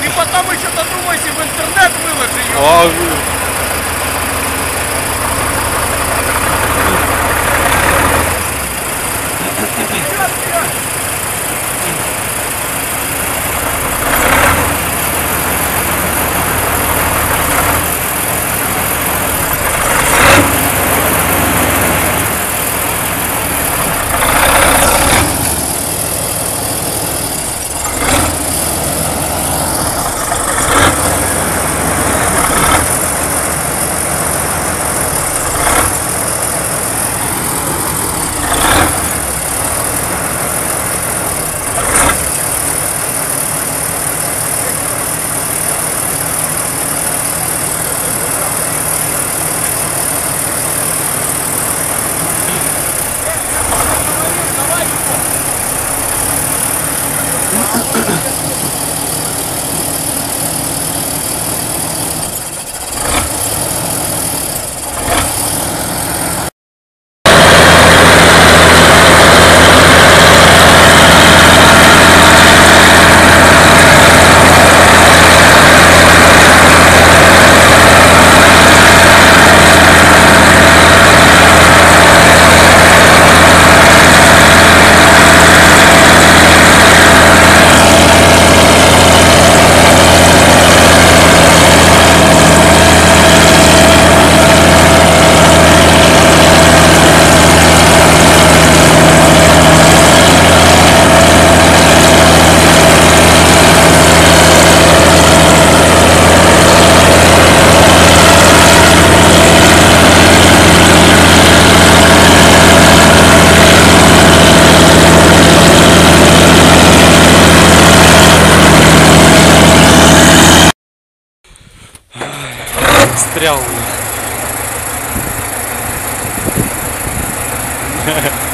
Ты потом еще додумайся в интернет выложи ее. rượu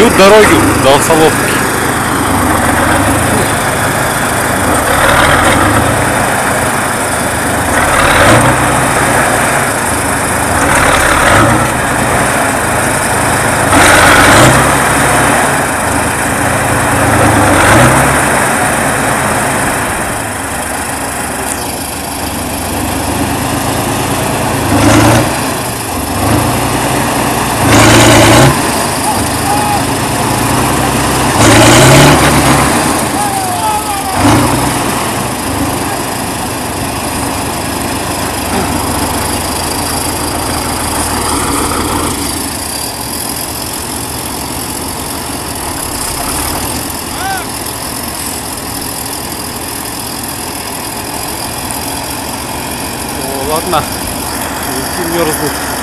Бьют дороги до Соловки. О, ладно. Руки мерзнут.